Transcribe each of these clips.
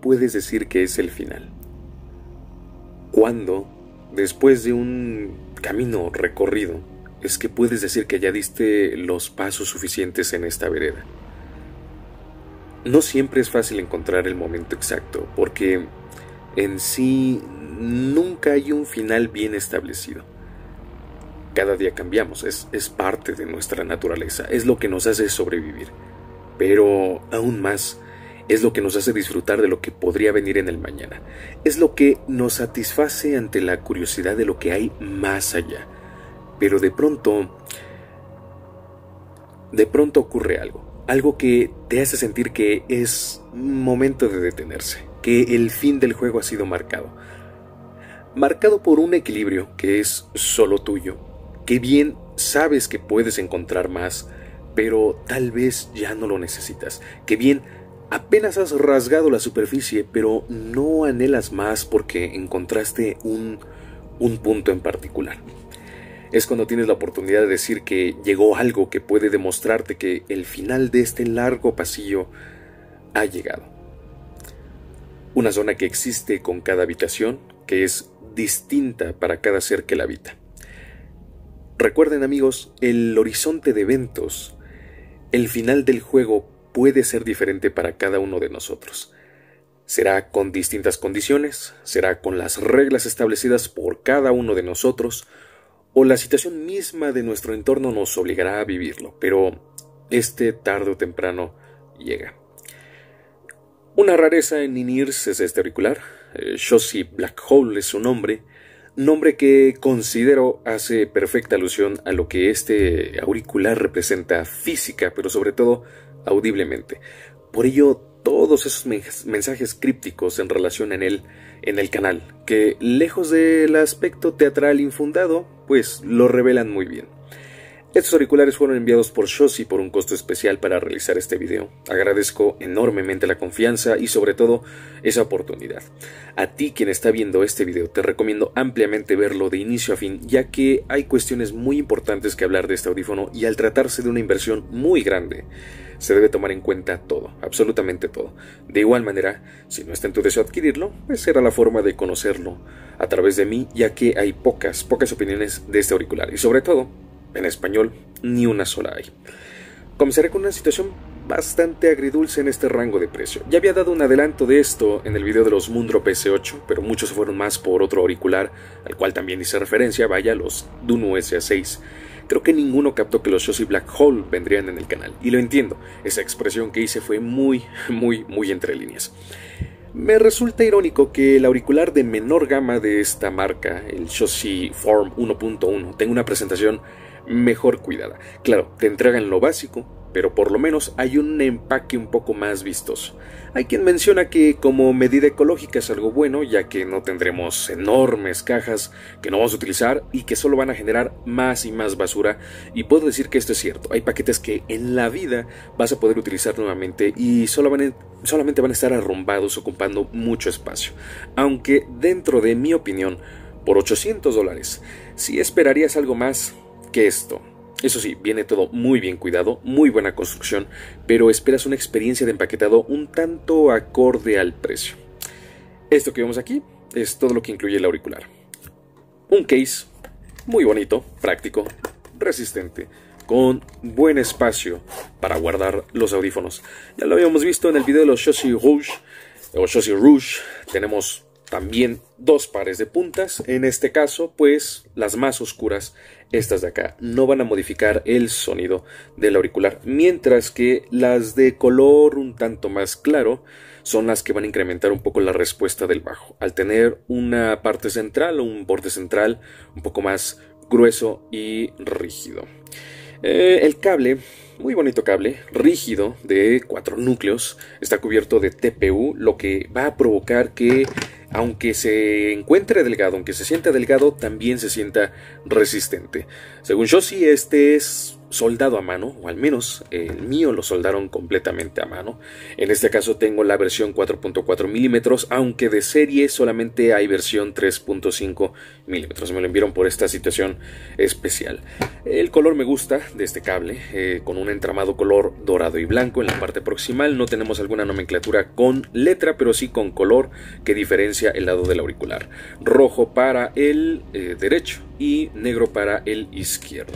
puedes decir que es el final? ¿Cuándo, después de un camino recorrido, es que puedes decir que ya diste los pasos suficientes en esta vereda? No siempre es fácil encontrar el momento exacto, porque en sí nunca hay un final bien establecido. Cada día cambiamos, es, es parte de nuestra naturaleza, es lo que nos hace sobrevivir. Pero aún más, es lo que nos hace disfrutar de lo que podría venir en el mañana. Es lo que nos satisface ante la curiosidad de lo que hay más allá. Pero de pronto, de pronto ocurre algo algo que te hace sentir que es momento de detenerse, que el fin del juego ha sido marcado. Marcado por un equilibrio que es solo tuyo, que bien sabes que puedes encontrar más, pero tal vez ya no lo necesitas, que bien apenas has rasgado la superficie, pero no anhelas más porque encontraste un, un punto en particular es cuando tienes la oportunidad de decir que llegó algo que puede demostrarte que el final de este largo pasillo ha llegado. Una zona que existe con cada habitación, que es distinta para cada ser que la habita. Recuerden amigos, el horizonte de eventos, el final del juego puede ser diferente para cada uno de nosotros. Será con distintas condiciones, será con las reglas establecidas por cada uno de nosotros, o la situación misma de nuestro entorno nos obligará a vivirlo, pero este tarde o temprano llega. Una rareza en Ninirs es este auricular. Eh, Shoshi Black Hole es su nombre, nombre que considero hace perfecta alusión a lo que este auricular representa física, pero sobre todo audiblemente. Por ello, todos esos mensajes crípticos en relación en él en el canal, que lejos del aspecto teatral infundado, pues lo revelan muy bien. Estos auriculares fueron enviados por Shoshi por un costo especial para realizar este video. Agradezco enormemente la confianza y sobre todo esa oportunidad. A ti quien está viendo este video te recomiendo ampliamente verlo de inicio a fin ya que hay cuestiones muy importantes que hablar de este audífono y al tratarse de una inversión muy grande se debe tomar en cuenta todo, absolutamente todo. De igual manera, si no está en tu deseo adquirirlo, pues será la forma de conocerlo a través de mí, ya que hay pocas, pocas opiniones de este auricular y sobre todo, en español, ni una sola hay. Comenzaré con una situación bastante agridulce en este rango de precio. Ya había dado un adelanto de esto en el video de los Mundro PS8, pero muchos fueron más por otro auricular, al cual también hice referencia, vaya, los Duno SA6. Creo que ninguno captó que los Shoshi Black Hole vendrían en el canal, y lo entiendo, esa expresión que hice fue muy, muy, muy entre líneas. Me resulta irónico que el auricular de menor gama de esta marca, el Shoshi Form 1.1, tenga una presentación mejor cuidada. Claro, te entregan lo básico, pero por lo menos hay un empaque un poco más vistoso. Hay quien menciona que como medida ecológica es algo bueno, ya que no tendremos enormes cajas que no vamos a utilizar y que solo van a generar más y más basura. Y puedo decir que esto es cierto. Hay paquetes que en la vida vas a poder utilizar nuevamente y solo van solamente van a estar arrumbados ocupando mucho espacio. Aunque dentro de mi opinión, por 800 dólares, si esperarías algo más que esto eso sí, viene todo muy bien cuidado, muy buena construcción, pero esperas una experiencia de empaquetado un tanto acorde al precio. Esto que vemos aquí es todo lo que incluye el auricular. Un case muy bonito, práctico, resistente, con buen espacio para guardar los audífonos. Ya lo habíamos visto en el video de los Shoshi Rouge o Shoshi Rouge. Tenemos también dos pares de puntas, en este caso pues las más oscuras, estas de acá, no van a modificar el sonido del auricular, mientras que las de color un tanto más claro son las que van a incrementar un poco la respuesta del bajo, al tener una parte central o un borde central un poco más grueso y rígido. Eh, el cable muy bonito cable, rígido, de cuatro núcleos, está cubierto de TPU, lo que va a provocar que, aunque se encuentre delgado, aunque se sienta delgado, también se sienta resistente. Según Shoshi, este es soldado a mano, o al menos el mío lo soldaron completamente a mano. En este caso tengo la versión 4.4 milímetros, aunque de serie solamente hay versión 3.5 milímetros. Me lo enviaron por esta situación especial. El color me gusta de este cable, eh, con un entramado color dorado y blanco en la parte proximal. No tenemos alguna nomenclatura con letra, pero sí con color que diferencia el lado del auricular. Rojo para el eh, derecho y negro para el izquierdo.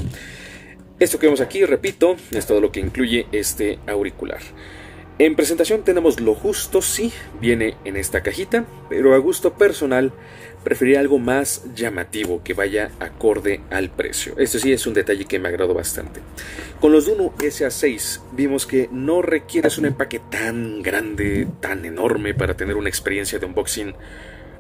Esto que vemos aquí, repito, es todo lo que incluye este auricular. En presentación tenemos lo justo, sí, viene en esta cajita, pero a gusto personal preferiría algo más llamativo que vaya acorde al precio. Este sí es un detalle que me agradó bastante. Con los Duno SA6 vimos que no requieres un empaque tan grande, tan enorme para tener una experiencia de unboxing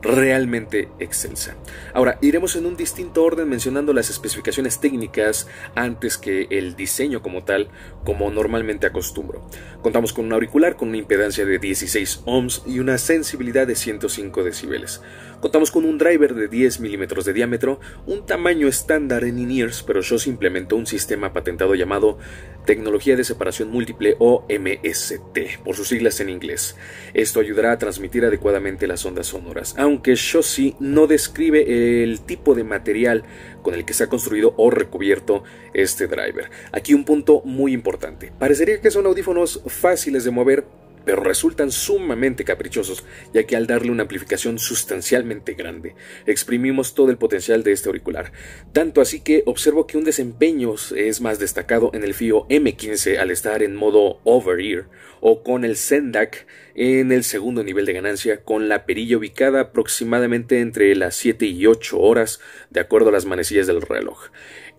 realmente excelsa. Ahora, iremos en un distinto orden mencionando las especificaciones técnicas antes que el diseño como tal, como normalmente acostumbro. Contamos con un auricular con una impedancia de 16 ohms y una sensibilidad de 105 decibeles. Contamos con un driver de 10 milímetros de diámetro, un tamaño estándar en in-ears, pero yo implementó un sistema patentado llamado Tecnología de Separación Múltiple o MST, por sus siglas en inglés. Esto ayudará a transmitir adecuadamente las ondas sonoras, aunque Shosi no describe el tipo de material con el que se ha construido o recubierto este driver. Aquí un punto muy importante. Parecería que son audífonos fáciles de mover, pero resultan sumamente caprichosos, ya que al darle una amplificación sustancialmente grande, exprimimos todo el potencial de este auricular. Tanto así que observo que un desempeño es más destacado en el FIO M15 al estar en modo over-ear o con el Sendak en el segundo nivel de ganancia, con la perilla ubicada aproximadamente entre las 7 y 8 horas, de acuerdo a las manecillas del reloj.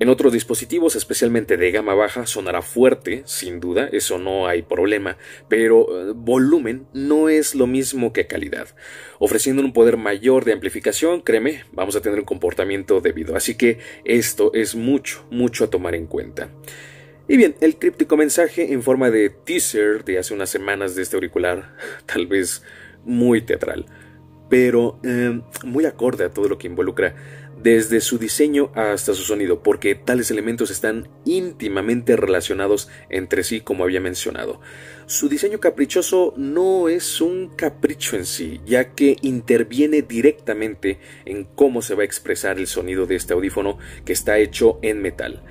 En otros dispositivos, especialmente de gama baja, sonará fuerte, sin duda, eso no hay problema, pero eh, volumen no es lo mismo que calidad. Ofreciendo un poder mayor de amplificación, créeme, vamos a tener un comportamiento debido. Así que esto es mucho, mucho a tomar en cuenta. Y bien, el críptico mensaje en forma de teaser de hace unas semanas de este auricular, tal vez muy teatral, pero eh, muy acorde a todo lo que involucra desde su diseño hasta su sonido, porque tales elementos están íntimamente relacionados entre sí, como había mencionado. Su diseño caprichoso no es un capricho en sí, ya que interviene directamente en cómo se va a expresar el sonido de este audífono que está hecho en metal.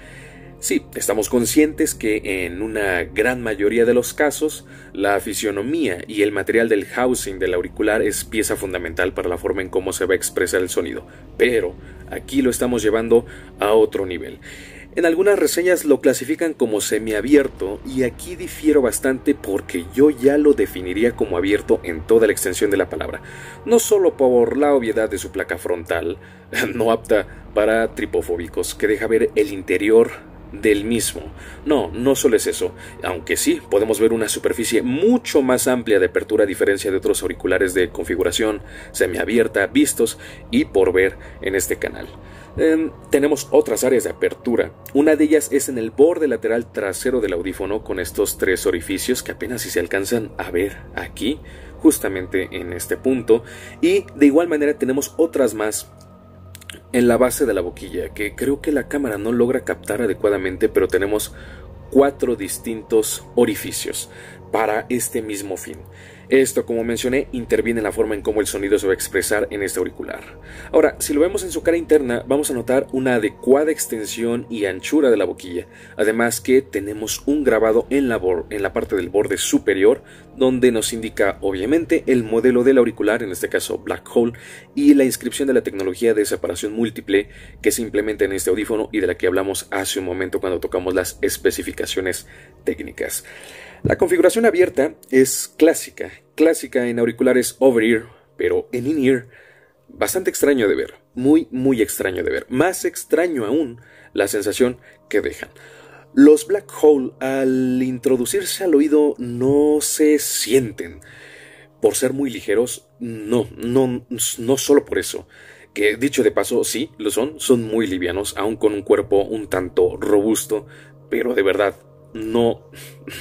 Sí, estamos conscientes que en una gran mayoría de los casos la fisionomía y el material del housing del auricular es pieza fundamental para la forma en cómo se va a expresar el sonido, pero aquí lo estamos llevando a otro nivel. En algunas reseñas lo clasifican como semiabierto y aquí difiero bastante porque yo ya lo definiría como abierto en toda la extensión de la palabra, no solo por la obviedad de su placa frontal, no apta para tripofóbicos, que deja ver el interior del mismo. No, no solo es eso, aunque sí podemos ver una superficie mucho más amplia de apertura a diferencia de otros auriculares de configuración semiabierta vistos y por ver en este canal. Em, tenemos otras áreas de apertura. Una de ellas es en el borde lateral trasero del audífono con estos tres orificios que apenas si se alcanzan a ver aquí, justamente en este punto. Y de igual manera tenemos otras más en la base de la boquilla, que creo que la cámara no logra captar adecuadamente, pero tenemos cuatro distintos orificios para este mismo fin. Esto, como mencioné, interviene en la forma en cómo el sonido se va a expresar en este auricular. Ahora, si lo vemos en su cara interna, vamos a notar una adecuada extensión y anchura de la boquilla, además que tenemos un grabado en la, en la parte del borde superior, donde nos indica obviamente el modelo del auricular, en este caso Black Hole, y la inscripción de la tecnología de separación múltiple que se implementa en este audífono y de la que hablamos hace un momento cuando tocamos las especificaciones técnicas. La configuración abierta es clásica, clásica en auriculares over-ear, pero en in-ear bastante extraño de ver, muy, muy extraño de ver. Más extraño aún la sensación que dejan. Los black hole al introducirse al oído no se sienten. Por ser muy ligeros, no, no, no solo por eso. Que dicho de paso, sí, lo son, son muy livianos, aun con un cuerpo un tanto robusto, pero de verdad, no,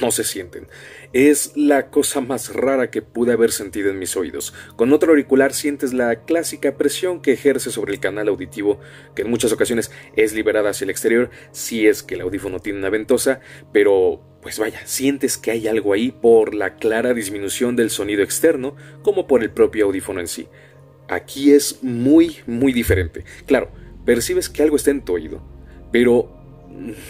no se sienten. Es la cosa más rara que pude haber sentido en mis oídos. Con otro auricular sientes la clásica presión que ejerce sobre el canal auditivo, que en muchas ocasiones es liberada hacia el exterior si es que el audífono tiene una ventosa, pero pues vaya, sientes que hay algo ahí por la clara disminución del sonido externo, como por el propio audífono en sí. Aquí es muy, muy diferente. Claro, percibes que algo está en tu oído, pero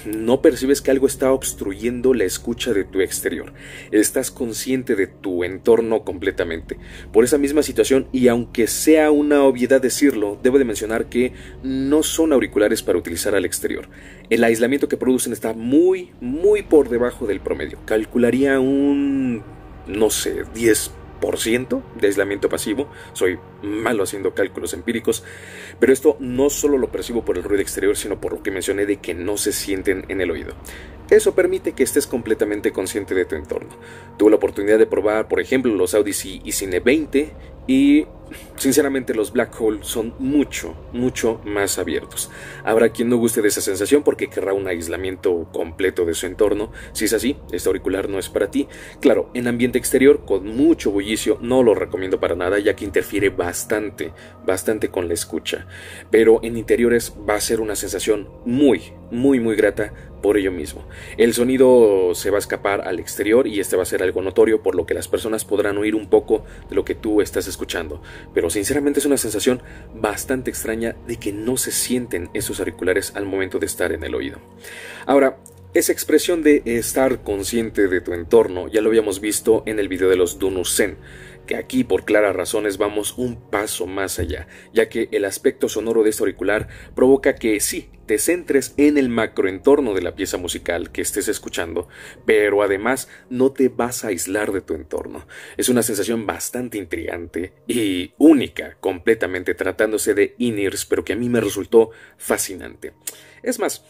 no percibes que algo está obstruyendo la escucha de tu exterior. Estás consciente de tu entorno completamente. Por esa misma situación, y aunque sea una obviedad decirlo, debo de mencionar que no son auriculares para utilizar al exterior. El aislamiento que producen está muy, muy por debajo del promedio. Calcularía un, no sé, 10 de aislamiento pasivo. Soy malo haciendo cálculos empíricos, pero esto no solo lo percibo por el ruido exterior, sino por lo que mencioné de que no se sienten en el oído. Eso permite que estés completamente consciente de tu entorno. Tuve la oportunidad de probar, por ejemplo, los Audi y Cine 20 y sinceramente los black hole son mucho, mucho más abiertos. Habrá quien no guste de esa sensación porque querrá un aislamiento completo de su entorno. Si es así, este auricular no es para ti. Claro, en ambiente exterior, con mucho bullicio, no lo recomiendo para nada ya que interfiere bastante, bastante con la escucha. Pero en interiores va a ser una sensación muy, muy, muy grata por ello mismo. El sonido se va a escapar al exterior y este va a ser algo notorio, por lo que las personas podrán oír un poco de lo que tú estás escuchando. Pero sinceramente es una sensación bastante extraña de que no se sienten esos auriculares al momento de estar en el oído. Ahora, esa expresión de estar consciente de tu entorno ya lo habíamos visto en el video de los Dunusen que aquí por claras razones vamos un paso más allá, ya que el aspecto sonoro de este auricular provoca que sí, te centres en el macroentorno de la pieza musical que estés escuchando, pero además no te vas a aislar de tu entorno. Es una sensación bastante intrigante y única, completamente tratándose de in-ears, pero que a mí me resultó fascinante. Es más,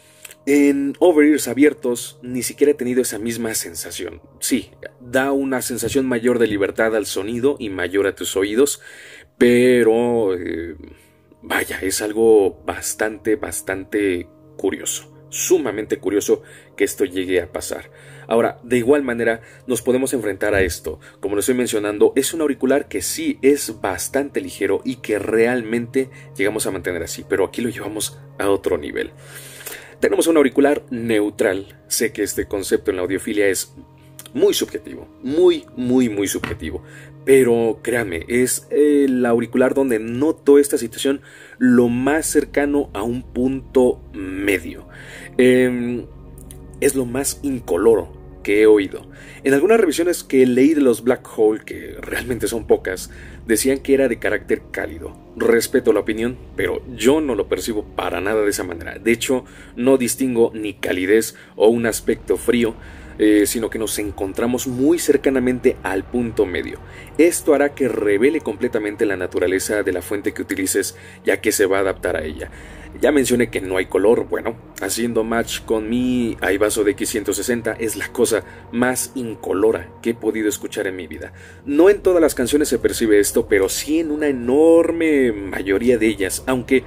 en over-ears abiertos ni siquiera he tenido esa misma sensación. Sí, da una sensación mayor de libertad al sonido y mayor a tus oídos, pero eh, vaya, es algo bastante, bastante curioso, sumamente curioso que esto llegue a pasar. Ahora, de igual manera, nos podemos enfrentar a esto. Como lo estoy mencionando, es un auricular que sí es bastante ligero y que realmente llegamos a mantener así, pero aquí lo llevamos a otro nivel. Tenemos un auricular neutral. Sé que este concepto en la audiofilia es muy subjetivo, muy, muy, muy subjetivo. Pero créanme, es el auricular donde noto esta situación lo más cercano a un punto medio. Em, es lo más incoloro que he oído. En algunas revisiones que leí de los Black Hole, que realmente son pocas, decían que era de carácter cálido. Respeto la opinión, pero yo no lo percibo para nada de esa manera. De hecho, no distingo ni calidez o un aspecto frío, eh, sino que nos encontramos muy cercanamente al punto medio. Esto hará que revele completamente la naturaleza de la fuente que utilices, ya que se va a adaptar a ella. Ya mencioné que no hay color, bueno, haciendo match con mi de X160 es la cosa más incolora que he podido escuchar en mi vida. No en todas las canciones se percibe esto, pero sí en una enorme mayoría de ellas, aunque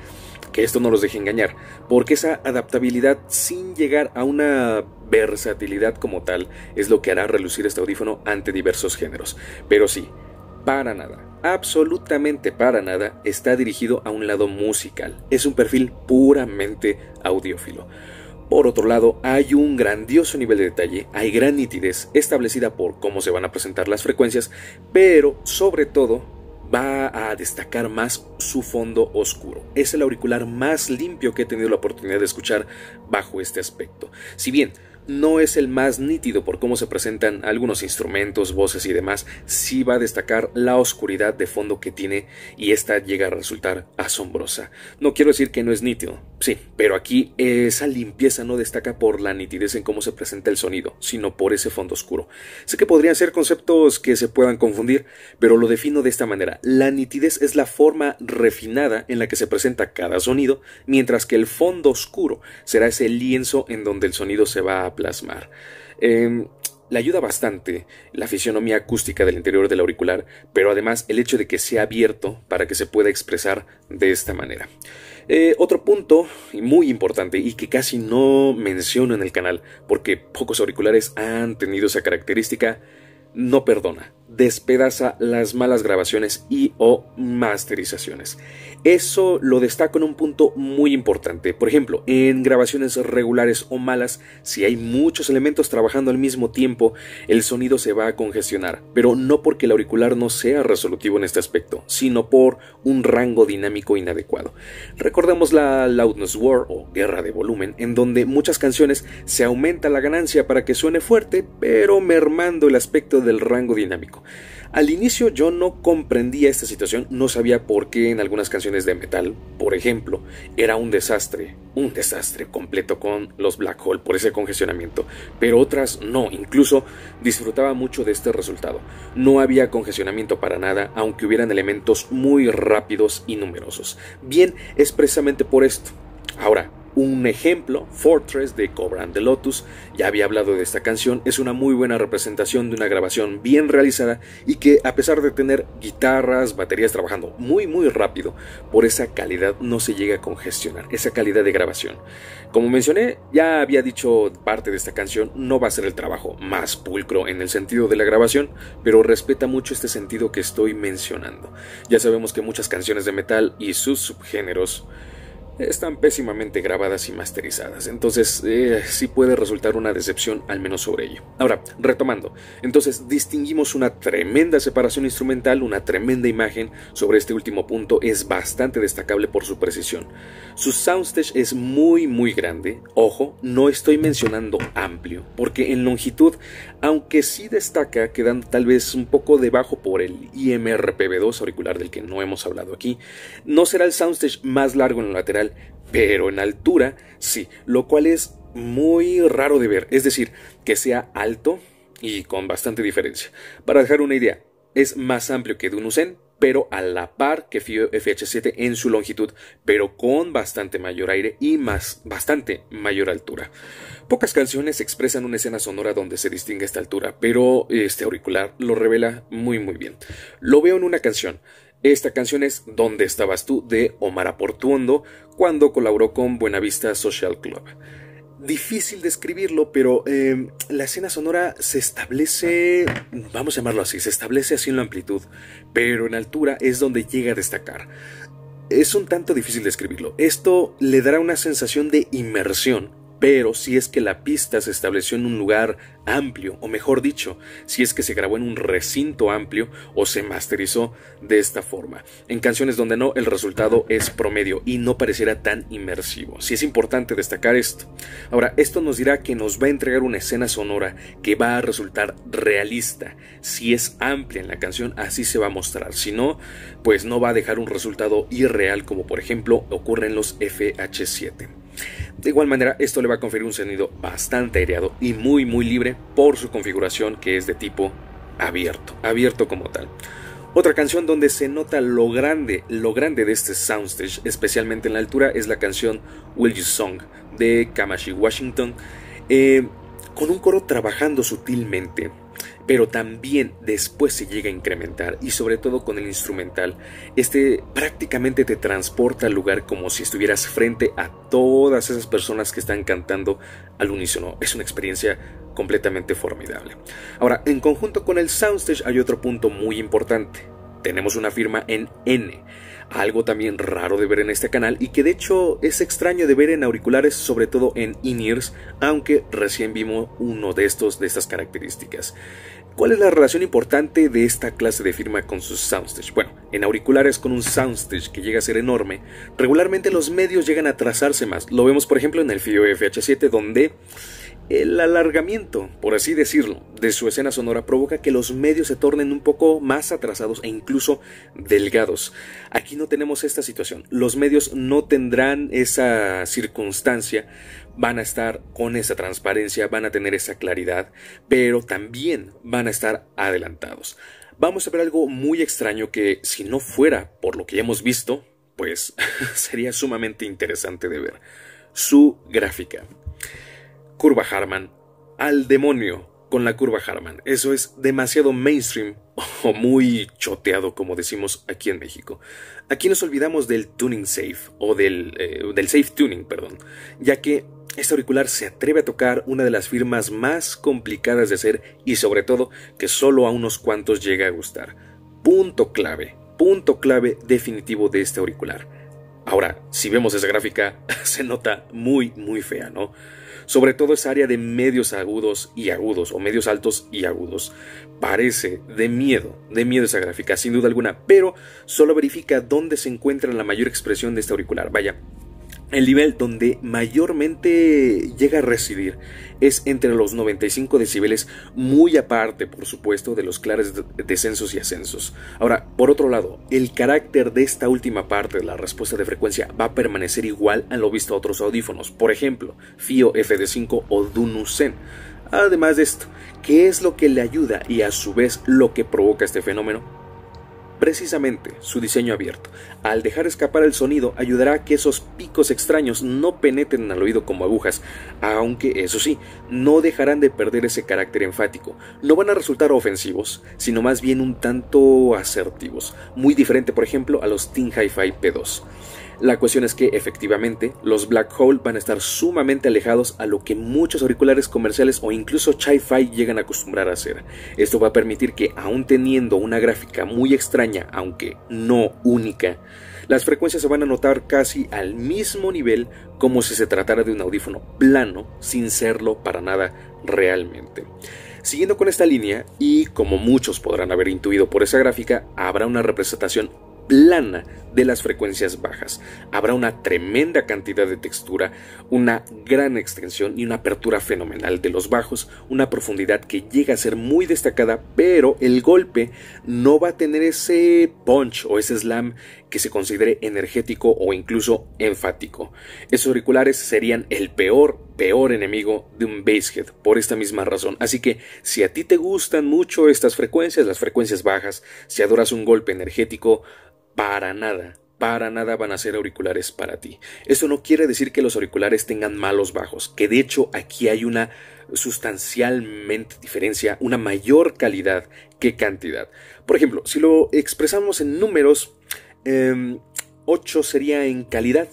que esto no los deje engañar, porque esa adaptabilidad sin llegar a una versatilidad como tal es lo que hará relucir este audífono ante diversos géneros. Pero sí, para nada, absolutamente para nada, está dirigido a un lado musical. Es un perfil puramente audiófilo. Por otro lado, hay un grandioso nivel de detalle, hay gran nitidez establecida por cómo se van a presentar las frecuencias, pero sobre todo va a destacar más su fondo oscuro. Es el auricular más limpio que he tenido la oportunidad de escuchar bajo este aspecto. Si bien no es el más nítido por cómo se presentan algunos instrumentos, voces y demás, sí va a destacar la oscuridad de fondo que tiene y esta llega a resultar asombrosa. No quiero decir que no es nítido, sí, pero aquí esa limpieza no destaca por la nitidez en cómo se presenta el sonido, sino por ese fondo oscuro. Sé que podrían ser conceptos que se puedan confundir, pero lo defino de esta manera. La nitidez es la forma refinada en la que se presenta cada sonido, mientras que el fondo oscuro será ese lienzo en donde el sonido se va a plasmar. Em, le ayuda bastante la fisionomía acústica del interior del auricular, pero además el hecho de que sea abierto para que se pueda expresar de esta manera. Eh, otro punto muy importante y que casi no menciono en el canal porque pocos auriculares han tenido esa característica, no perdona despedaza las malas grabaciones y o masterizaciones. Eso lo destaco en un punto muy importante. Por ejemplo, en grabaciones regulares o malas, si hay muchos elementos trabajando al mismo tiempo, el sonido se va a congestionar, pero no porque el auricular no sea resolutivo en este aspecto, sino por un rango dinámico inadecuado. Recordemos la Loudness War o Guerra de Volumen, en donde muchas canciones se aumenta la ganancia para que suene fuerte, pero mermando el aspecto del rango dinámico. Al inicio yo no comprendía esta situación, no sabía por qué en algunas canciones de metal, por ejemplo, era un desastre, un desastre completo con los Black Hole por ese congestionamiento, pero otras no, incluso disfrutaba mucho de este resultado. No había congestionamiento para nada, aunque hubieran elementos muy rápidos y numerosos. Bien, es precisamente por esto. Ahora, un ejemplo, Fortress de Cobra and the Lotus, ya había hablado de esta canción, es una muy buena representación de una grabación bien realizada y que a pesar de tener guitarras, baterías trabajando muy muy rápido, por esa calidad no se llega a congestionar, esa calidad de grabación. Como mencioné, ya había dicho parte de esta canción, no va a ser el trabajo más pulcro en el sentido de la grabación, pero respeta mucho este sentido que estoy mencionando. Ya sabemos que muchas canciones de metal y sus subgéneros están pésimamente grabadas y masterizadas, entonces eh, sí puede resultar una decepción al menos sobre ello. Ahora, retomando, entonces distinguimos una tremenda separación instrumental, una tremenda imagen, sobre este último punto es bastante destacable por su precisión. Su soundstage es muy muy grande, ojo, no estoy mencionando amplio, porque en longitud, aunque sí destaca, quedando tal vez un poco debajo por el IMRPV2 auricular del que no hemos hablado aquí, no será el soundstage más largo en el lateral, pero en altura sí, lo cual es muy raro de ver, es decir, que sea alto y con bastante diferencia. Para dejar una idea, es más amplio que Dunusen, pero a la par que FIO FH7 en su longitud, pero con bastante mayor aire y más, bastante mayor altura. Pocas canciones expresan una escena sonora donde se distingue esta altura, pero este auricular lo revela muy muy bien. Lo veo en una canción, esta canción es ¿Dónde estabas tú? de Omar Aportuondo cuando colaboró con Buenavista Social Club. Difícil describirlo, pero em, la escena sonora se establece, vamos a llamarlo así, se establece así en la amplitud, pero en altura es donde llega a destacar. Es un tanto difícil describirlo. Esto le dará una sensación de inmersión pero si es que la pista se estableció en un lugar amplio, o mejor dicho, si es que se grabó en un recinto amplio o se masterizó de esta forma. En canciones donde no, el resultado es promedio y no pareciera tan inmersivo. Si es importante destacar esto. Ahora, esto nos dirá que nos va a entregar una escena sonora que va a resultar realista. Si es amplia en la canción, así se va a mostrar. Si no, pues no va a dejar un resultado irreal como por ejemplo ocurre en los FH7. De igual manera, esto le va a conferir un sonido bastante aireado y muy muy libre por su configuración que es de tipo abierto, abierto como tal. Otra canción donde se nota lo grande, lo grande de este soundstage, especialmente en la altura, es la canción Will You Song de Kamashi Washington, eh, con un coro trabajando sutilmente pero también después se llega a incrementar y sobre todo con el instrumental. Este prácticamente te transporta al lugar como si estuvieras frente a todas esas personas que están cantando al unísono. Es una experiencia completamente formidable. Ahora, en conjunto con el soundstage hay otro punto muy importante. Tenemos una firma en N algo también raro de ver en este canal y que de hecho es extraño de ver en auriculares, sobre todo en in-ears, aunque recién vimos uno de estos de estas características. ¿Cuál es la relación importante de esta clase de firma con sus soundstage? Bueno, en auriculares con un soundstage que llega a ser enorme, regularmente los medios llegan a trazarse más. Lo vemos por ejemplo en el FIO FH7 donde el alargamiento, por así decirlo, de su escena sonora provoca que los medios se tornen un poco más atrasados e incluso delgados. Aquí no tenemos esta situación. Los medios no tendrán esa circunstancia, van a estar con esa transparencia, van a tener esa claridad, pero también van a estar adelantados. Vamos a ver algo muy extraño que si no fuera por lo que ya hemos visto, pues sería sumamente interesante de ver. Su gráfica. Curva Harman, al demonio con la curva Harman. Eso es demasiado mainstream o muy choteado, como decimos aquí en México. Aquí nos olvidamos del tuning safe o del, eh, del safe tuning, perdón, ya que este auricular se atreve a tocar una de las firmas más complicadas de hacer y sobre todo que solo a unos cuantos llega a gustar. Punto clave, punto clave definitivo de este auricular. Ahora, si vemos esa gráfica, se nota muy, muy fea, ¿no? Sobre todo esa área de medios agudos y agudos, o medios altos y agudos. Parece de miedo, de miedo esa gráfica, sin duda alguna, pero solo verifica dónde se encuentra la mayor expresión de este auricular. Vaya, el nivel donde mayormente llega a residir es entre los 95 decibeles, muy aparte, por supuesto, de los claros descensos y ascensos. Ahora, por otro lado, el carácter de esta última parte de la respuesta de frecuencia va a permanecer igual a lo visto a otros audífonos, por ejemplo, FIO FD5 o Dunusen. Además de esto, ¿qué es lo que le ayuda y a su vez lo que provoca este fenómeno? Precisamente su diseño abierto, al dejar escapar el sonido, ayudará a que esos picos extraños no penetren al oído como agujas, aunque eso sí, no dejarán de perder ese carácter enfático. No van a resultar ofensivos, sino más bien un tanto asertivos, muy diferente por ejemplo a los Teen Hi-Fi P2. La cuestión es que efectivamente los black hole van a estar sumamente alejados a lo que muchos auriculares comerciales o incluso Chi-Fi llegan a acostumbrar a hacer. Esto va a permitir que, aun teniendo una gráfica muy extraña, aunque no única, las frecuencias se van a notar casi al mismo nivel como si se tratara de un audífono plano, sin serlo para nada realmente. Siguiendo con esta línea, y como muchos podrán haber intuido por esa gráfica, habrá una representación plana de las frecuencias bajas. Habrá una tremenda cantidad de textura, una gran extensión y una apertura fenomenal de los bajos, una profundidad que llega a ser muy destacada, pero el golpe no va a tener ese punch o ese slam que se considere energético o incluso enfático. Esos auriculares serían el peor, peor enemigo de un basshead por esta misma razón. Así que si a ti te gustan mucho estas frecuencias, las frecuencias bajas, si adoras un golpe energético, para nada, para nada van a ser auriculares para ti. Esto no quiere decir que los auriculares tengan malos bajos, que de hecho aquí hay una sustancialmente diferencia, una mayor calidad que cantidad. Por ejemplo, si lo expresamos en números, 8 em, sería en calidad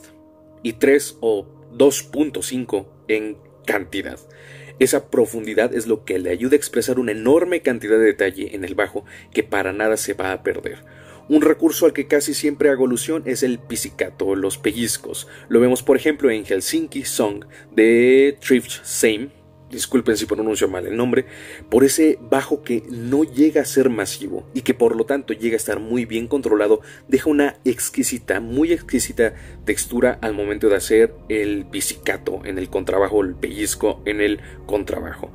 y 3 o 2.5 en cantidad. Esa profundidad es lo que le ayuda a expresar una enorme cantidad de detalle en el bajo que para nada se va a perder. Un recurso al que casi siempre hago alusión es el pizzicato, los pellizcos. Lo vemos por ejemplo en Helsinki Song de Thrift Same, disculpen si pronuncio mal el nombre, por ese bajo que no llega a ser masivo y que por lo tanto llega a estar muy bien controlado, deja una exquisita, muy exquisita textura al momento de hacer el pizzicato en el contrabajo, el pellizco en el contrabajo.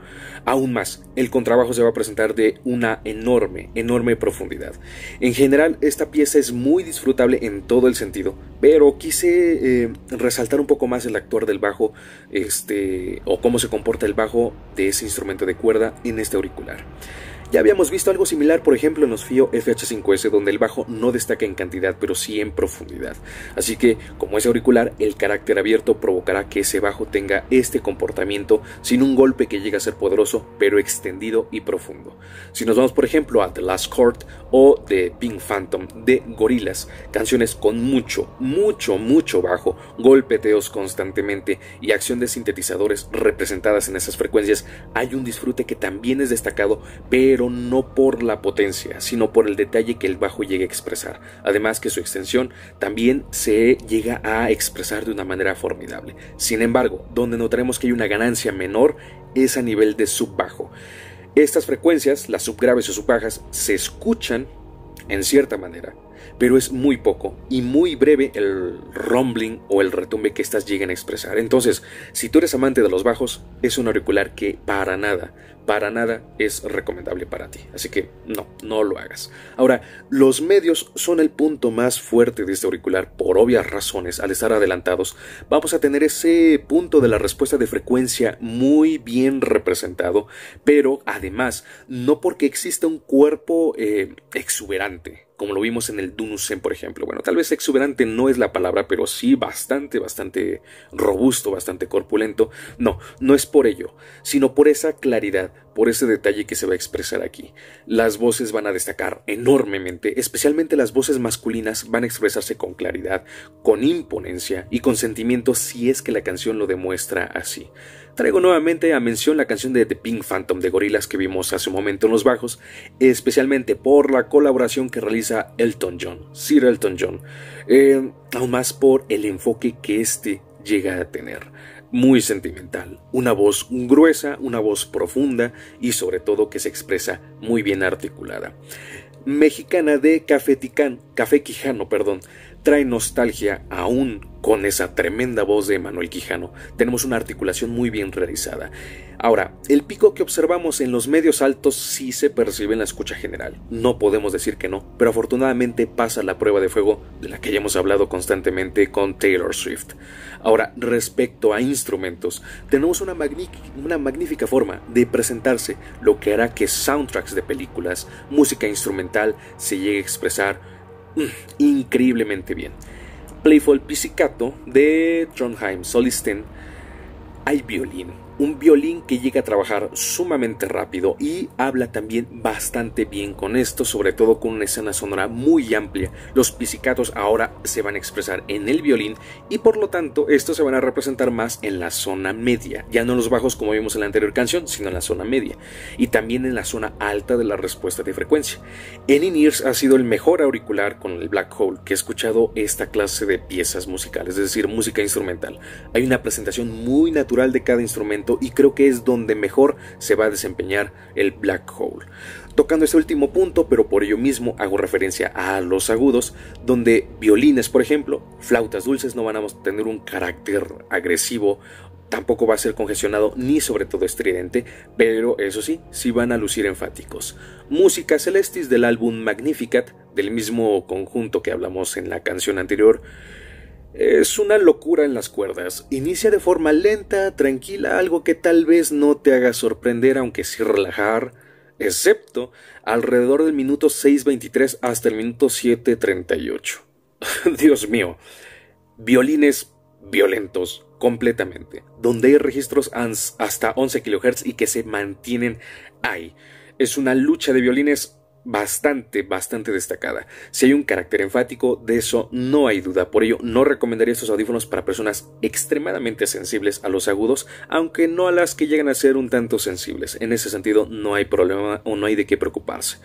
Aún más, el contrabajo se va a presentar de una enorme, enorme profundidad. En general, esta pieza es muy disfrutable en todo el sentido, pero quise eh, resaltar un poco más el actuar del bajo, este, o cómo se comporta el bajo de ese instrumento de cuerda en este auricular. Ya habíamos visto algo similar, por ejemplo, en los FIO FH5S, donde el bajo no destaca en cantidad, pero sí en profundidad. Así que, como es auricular, el carácter abierto provocará que ese bajo tenga este comportamiento sin un golpe que llegue a ser poderoso, pero extendido y profundo. Si nos vamos, por ejemplo, a The Last Court o The Pink Phantom de Gorillaz, canciones con mucho, mucho, mucho bajo, golpeteos constantemente y acción de sintetizadores representadas en esas frecuencias, hay un disfrute que también es destacado, pero pero no por la potencia, sino por el detalle que el bajo llega a expresar. Además que su extensión también se llega a expresar de una manera formidable. Sin embargo, donde notaremos que hay una ganancia menor es a nivel de subbajo. Estas frecuencias, las subgraves o subbajas, se escuchan en cierta manera, pero es muy poco y muy breve el rumbling o el retumbe que estas lleguen a expresar. Entonces, si tú eres amante de los bajos, es un auricular que para nada, para nada es recomendable para ti. Así que no, no lo hagas. Ahora, los medios son el punto más fuerte de este auricular por obvias razones. Al estar adelantados, vamos a tener ese punto de la respuesta de frecuencia muy bien representado, pero además, no porque exista un cuerpo eh, exuberante como lo vimos en el Dunusen, por ejemplo. Bueno, tal vez exuberante no es la palabra, pero sí bastante, bastante robusto, bastante corpulento. No, no es por ello, sino por esa claridad, por ese detalle que se va a expresar aquí. Las voces van a destacar enormemente, especialmente las voces masculinas van a expresarse con claridad, con imponencia y con sentimiento si es que la canción lo demuestra así. Traigo nuevamente a mención la canción de The Pink Phantom de Gorillaz que vimos hace un momento en los bajos, especialmente por la colaboración que realiza Elton John, Sir Elton John, eh, aún más por el enfoque que este llega a tener. Muy sentimental, una voz gruesa, una voz profunda y sobre todo que se expresa muy bien articulada. Mexicana de Café, Café Quijano, perdón, trae nostalgia aún con esa tremenda voz de Manuel Quijano. Tenemos una articulación muy bien realizada. Ahora, el pico que observamos en los medios altos sí se percibe en la escucha general. No podemos decir que no, pero afortunadamente pasa la prueba de fuego de la que ya hemos hablado constantemente con Taylor Swift. Ahora, respecto a instrumentos, tenemos una, una magnífica forma de presentarse, lo que hará que soundtracks de películas, música instrumental, se llegue a expresar increíblemente bien. Playful Pizzicato de Trondheim Solisten hay violín un violín que llega a trabajar sumamente rápido y habla también bastante bien con esto, sobre todo con una escena sonora muy amplia. Los pizzicatos ahora se van a expresar en el violín y por lo tanto estos se van a representar más en la zona media, ya no en los bajos como vimos en la anterior canción, sino en la zona media y también en la zona alta de la respuesta de frecuencia. En In-Ears ha sido el mejor auricular con el Black Hole que he escuchado esta clase de piezas musicales, es decir, música instrumental. Hay una presentación muy natural de cada instrumento y creo que es donde mejor se va a desempeñar el black hole. Tocando este último punto, pero por ello mismo hago referencia a los agudos, donde violines, por ejemplo, flautas dulces no van a tener un carácter agresivo tampoco va a ser congestionado ni sobre todo estridente, pero eso sí, sí van a lucir enfáticos. Música Celestis del álbum Magnificat, del mismo conjunto que hablamos en la canción anterior, es una locura en las cuerdas. Inicia de forma lenta, tranquila, algo que tal vez no te haga sorprender, aunque sí relajar, excepto alrededor del minuto 6.23 hasta el minuto 7.38. Dios mío, violines violentos completamente, donde hay registros hasta 11 kHz y que se mantienen ahí. Es una lucha de violines bastante, bastante destacada. Si hay un carácter enfático, de eso no hay duda. Por ello, no recomendaría estos audífonos para personas extremadamente sensibles a los agudos, aunque no a las que llegan a ser un tanto sensibles. En ese sentido, no hay problema o no hay de qué preocuparse.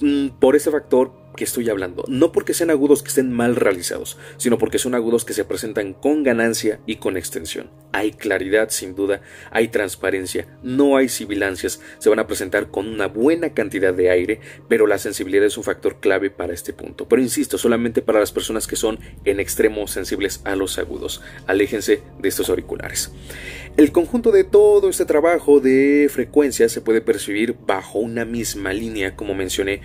Mm, por ese factor que estoy hablando, no porque sean agudos que estén mal realizados, sino porque son agudos que se presentan con ganancia y con extensión. Hay claridad sin duda, hay transparencia, no hay sibilancias, se van a presentar con una buena cantidad de aire, pero la sensibilidad es un factor clave para este punto. Pero insisto, solamente para las personas que son en extremo sensibles a los agudos. Aléjense de estos auriculares. El conjunto de todo este trabajo de frecuencias se puede percibir bajo una misma línea, como mencioné,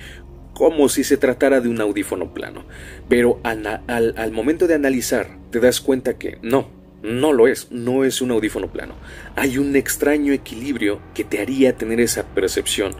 como si se tratara de un audífono plano. Pero al, momento de analizar, te das cuenta que no, no lo es, no es un audífono plano. Hay un extraño equilibrio que te haría tener esa percepción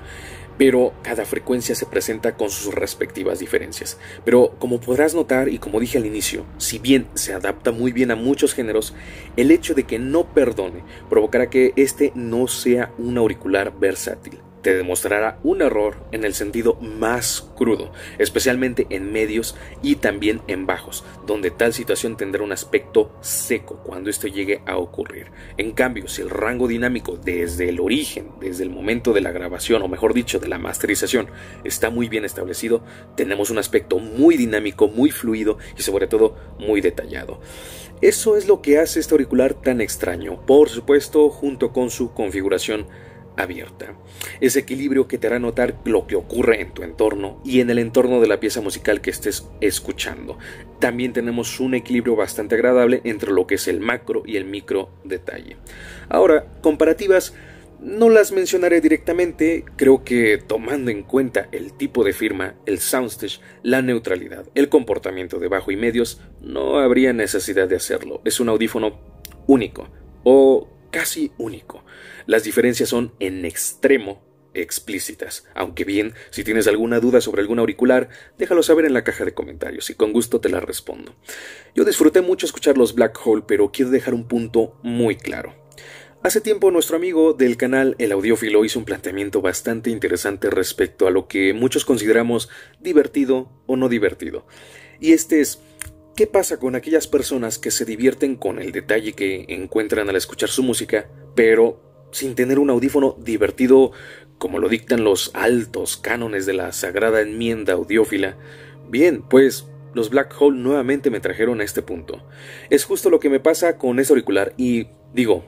pero cada frecuencia se presenta con sus respectivas diferencias. Pero como podrás notar y como dije al inicio, si bien se adapta muy bien a muchos géneros, el hecho de que no perdone provocará que este no sea un auricular versátil te demostrará un error en el sentido más crudo, especialmente en medios y también en bajos, donde tal situación tendrá un aspecto seco cuando esto llegue a ocurrir. En cambio, si el rango dinámico desde el origen, desde el momento de la grabación, o mejor dicho, de la masterización, está muy bien establecido, tenemos un aspecto muy dinámico, muy fluido y sobre todo muy detallado. Eso es lo que hace este auricular tan extraño, por supuesto, junto con su configuración abierta. Ese equilibrio que te hará notar lo que ocurre en tu entorno y en el entorno de la pieza musical que estés escuchando. También tenemos un equilibrio bastante agradable entre lo que es el macro y el micro detalle. Ahora, comparativas no las mencionaré directamente, creo que tomando en cuenta el tipo de firma, el soundstage, la neutralidad, el comportamiento de bajo y medios, no habría necesidad de hacerlo. Es un audífono único o casi único. Las diferencias son en extremo explícitas. Aunque bien, si tienes alguna duda sobre algún auricular, déjalo saber en la caja de comentarios y con gusto te la respondo. Yo disfruté mucho escuchar los Black Hole, pero quiero dejar un punto muy claro. Hace tiempo nuestro amigo del canal El Audiófilo hizo un planteamiento bastante interesante respecto a lo que muchos consideramos divertido o no divertido. Y este es, ¿qué pasa con aquellas personas que se divierten con el detalle que encuentran al escuchar su música, pero sin tener un audífono divertido como lo dictan los altos cánones de la sagrada enmienda audiófila? Bien, pues los Black Hole nuevamente me trajeron a este punto. Es justo lo que me pasa con ese auricular y digo,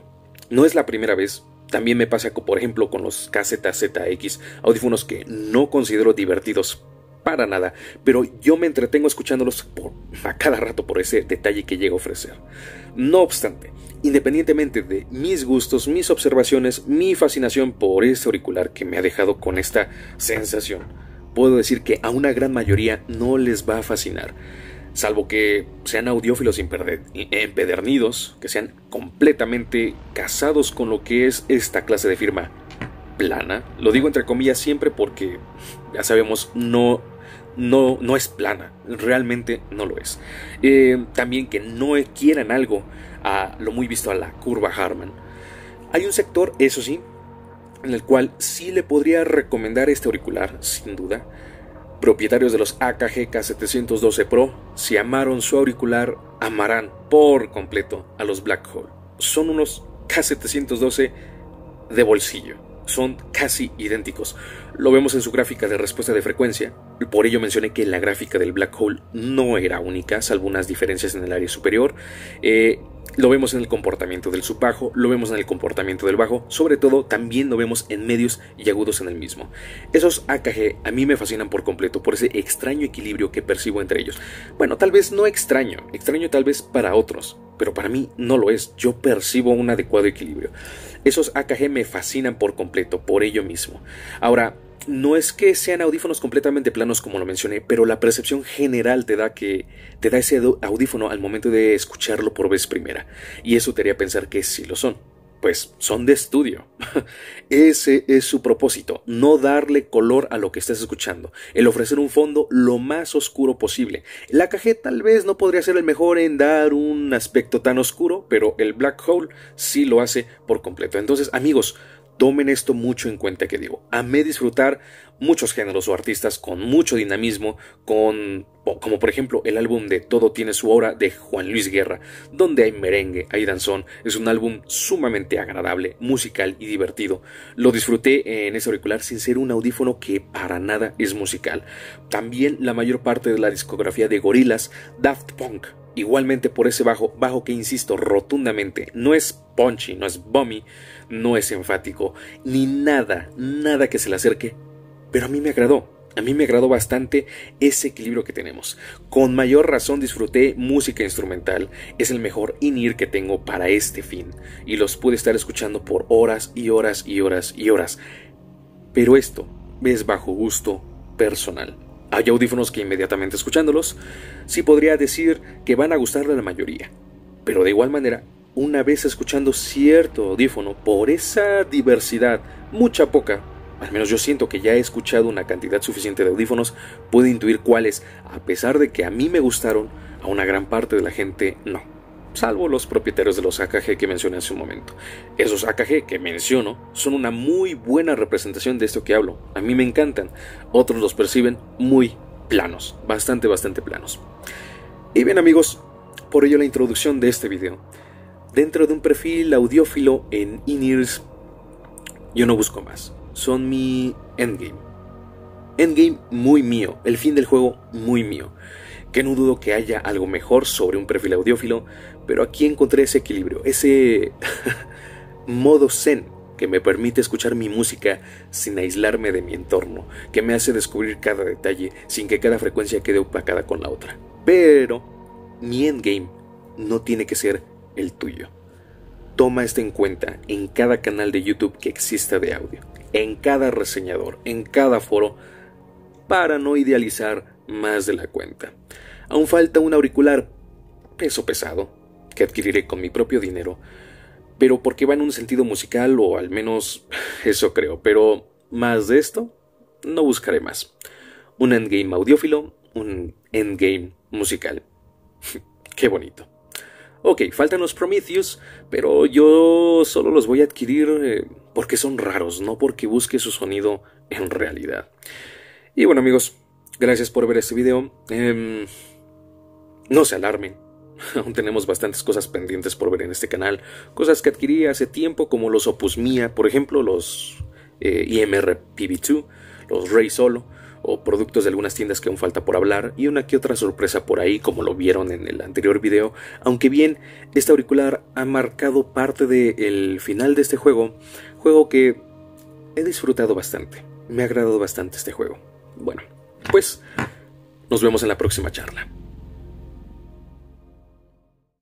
no es la primera vez. También me pasa, por ejemplo, con los KZZX, audífonos que no considero divertidos para nada, pero yo me entretengo escuchándolos por, a cada rato por ese detalle que llega a ofrecer. No obstante, independientemente de mis gustos, mis observaciones, mi fascinación por este auricular que me ha dejado con esta sensación, puedo decir que a una gran mayoría no les va a fascinar, salvo que sean audiófilos empedernidos, que sean completamente casados con lo que es esta clase de firma plana. Lo digo entre comillas siempre porque ya sabemos no no, no es plana, realmente no lo es. Eh, también que no quieran algo a lo muy visto a la curva Harman. Hay un sector, eso sí, en el cual sí le podría recomendar este auricular, sin duda. Propietarios de los AKG K712 Pro, si amaron su auricular, amarán por completo a los Black Hole. Son unos K712 de bolsillo, son casi idénticos. Lo vemos en su gráfica de respuesta de frecuencia, por ello mencioné que la gráfica del Black Hole no era única, salvo unas diferencias en el área superior. Eh, lo vemos en el comportamiento del subbajo, lo vemos en el comportamiento del bajo, sobre todo también lo vemos en medios y agudos en el mismo. Esos AKG a mí me fascinan por completo por ese extraño equilibrio que percibo entre ellos. Bueno, tal vez no extraño, extraño tal vez para otros, pero para mí no lo es, yo percibo un adecuado equilibrio. Esos AKG me fascinan por completo, por ello mismo. Ahora, no es que sean audífonos completamente planos como lo mencioné, pero la percepción general te da que te da ese audífono al momento de escucharlo por vez primera, y eso te haría pensar que sí lo son. Pues son de estudio. Ese es su propósito, no darle color a lo que estás escuchando, el ofrecer un fondo lo más oscuro posible. La AKG tal vez no podría ser el mejor en dar un aspecto tan oscuro, pero el Black Hole sí lo hace por completo. Entonces, amigos, Tomen esto mucho en cuenta que digo. Amé disfrutar muchos géneros o artistas con mucho dinamismo, con como por ejemplo el álbum de Todo tiene su hora de Juan Luis Guerra, donde hay merengue, hay danzón, es un álbum sumamente agradable, musical y divertido. Lo disfruté en ese auricular sin ser un audífono que para nada es musical. También la mayor parte de la discografía de Gorillaz, Daft Punk, igualmente por ese bajo, bajo que insisto rotundamente, no es punchy, no es bummy, no es enfático, ni nada, nada que se le acerque, pero a mí me agradó. A mí me agradó bastante ese equilibrio que tenemos. Con mayor razón disfruté música instrumental. Es el mejor in-ear que tengo para este fin. Y los pude estar escuchando por horas y horas y horas y horas. Pero esto es bajo gusto personal. Hay audífonos que inmediatamente escuchándolos, sí podría decir que van a gustarle a la mayoría. Pero de igual manera, una vez escuchando cierto audífono, por esa diversidad, mucha poca, al menos yo siento que ya he escuchado una cantidad suficiente de audífonos, puedo intuir cuáles, a pesar de que a mí me gustaron, a una gran parte de la gente no. Salvo los propietarios de los AKG que mencioné hace un momento. Esos AKG que menciono son una muy buena representación de esto que hablo. A mí me encantan. Otros los perciben muy planos. Bastante, bastante planos. Y bien amigos, por ello la introducción de este video dentro de un perfil audiófilo en INEARS, yo no busco más. Son mi endgame. Endgame muy mío, el fin del juego muy mío. Que no dudo que haya algo mejor sobre un perfil audiófilo, pero aquí encontré ese equilibrio, ese modo zen que me permite escuchar mi música sin aislarme de mi entorno, que me hace descubrir cada detalle sin que cada frecuencia quede opacada con la otra. Pero mi endgame no tiene que ser el tuyo. Toma esto en cuenta en cada canal de YouTube que exista de audio, en cada reseñador, en cada foro, para no idealizar más de la cuenta. Aún falta un auricular peso pesado, que adquiriré con mi propio dinero, pero porque va en un sentido musical, o al menos eso creo, pero más de esto, no buscaré más. Un endgame audiófilo, un endgame musical. Qué bonito. Ok, faltan los Prometheus, pero yo solo los voy a adquirir eh, porque son raros, no porque busque su sonido en realidad. Y bueno amigos, gracias por ver este video. Em, no se alarmen, aún tenemos bastantes cosas pendientes por ver en este canal, cosas que adquirí hace tiempo como los Opus Mia, por ejemplo, los eh, IMR PB2, los Ray Solo, o productos de algunas tiendas que aún falta por hablar y una que otra sorpresa por ahí como lo vieron en el anterior video, aunque bien este auricular ha marcado parte del final de este juego, juego que he disfrutado bastante, me ha agradado bastante este juego. Bueno, pues nos vemos en la próxima charla.